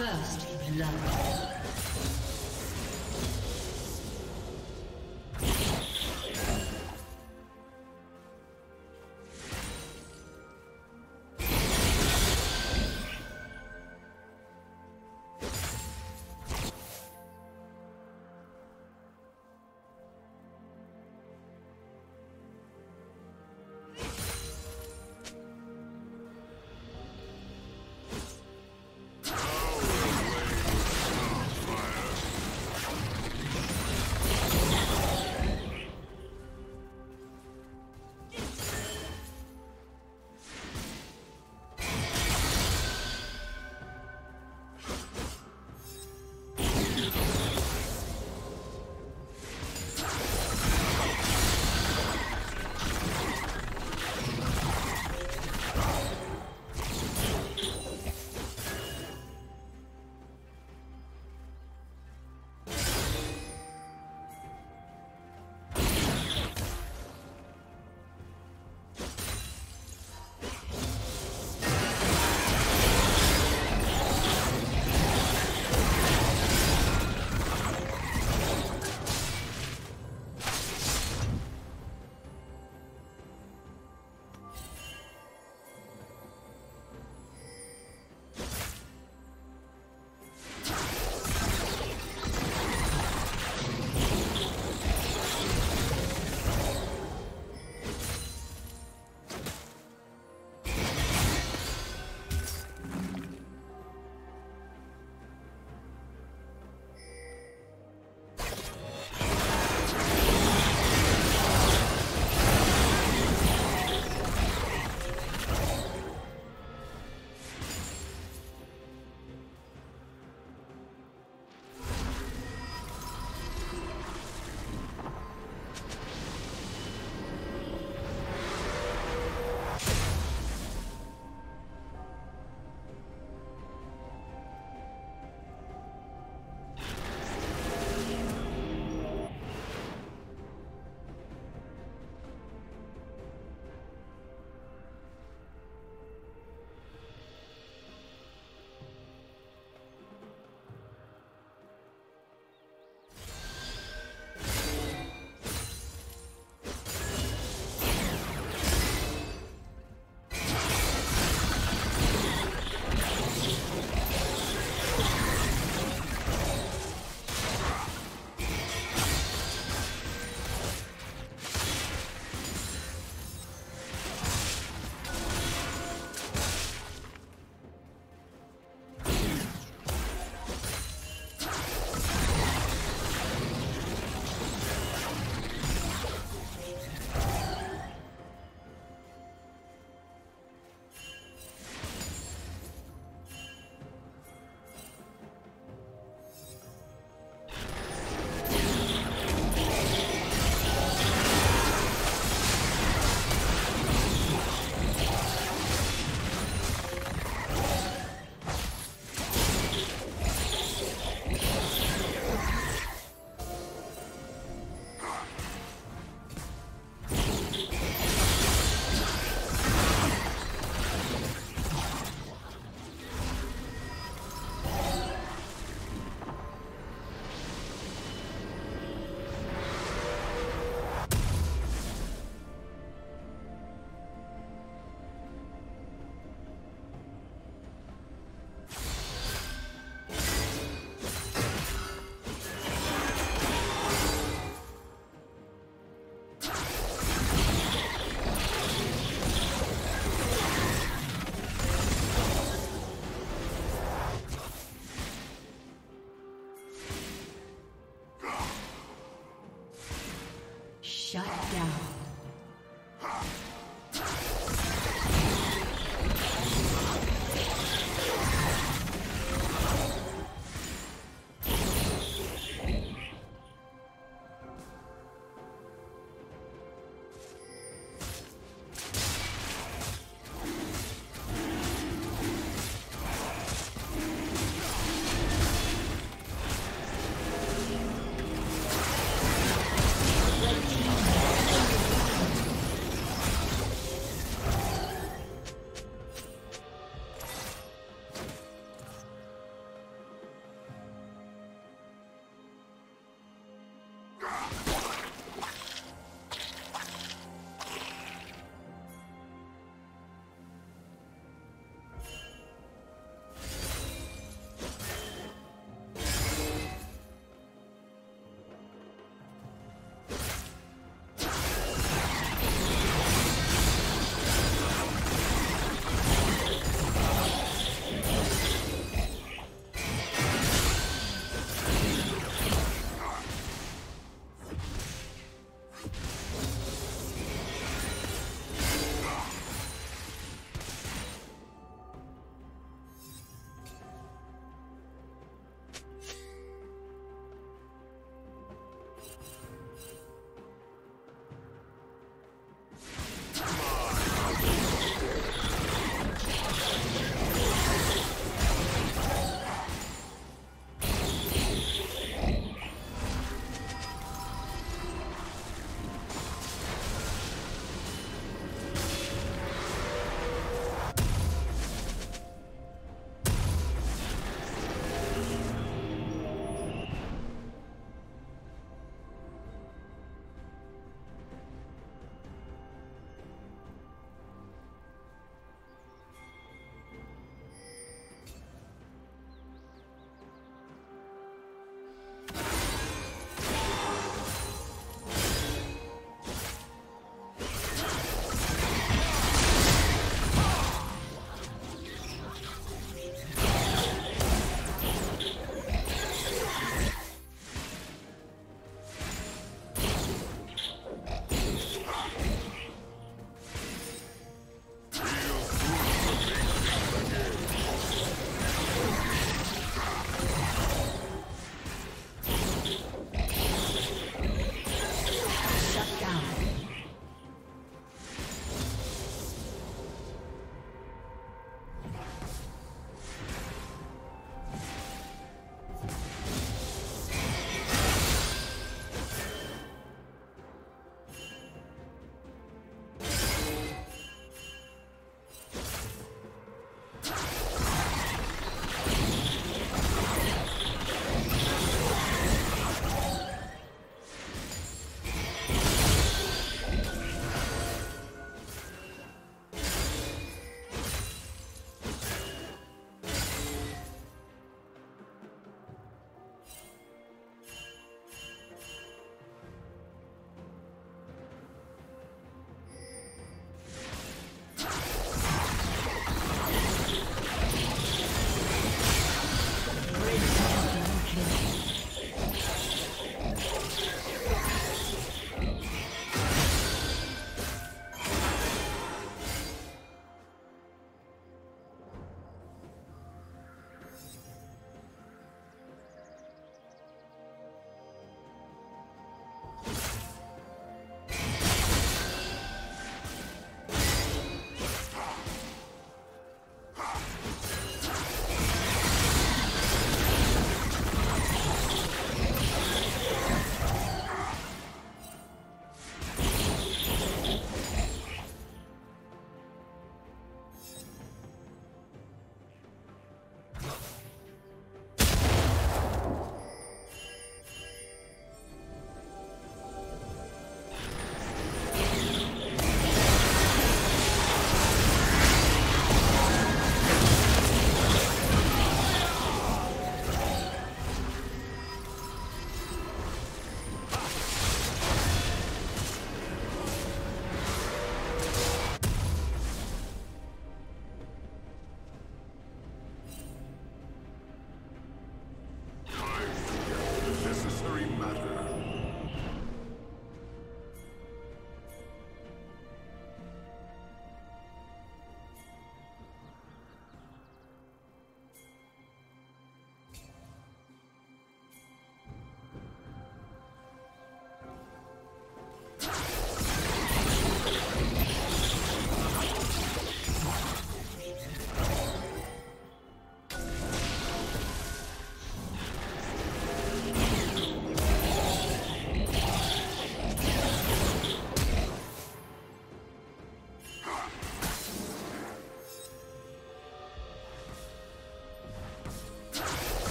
First love.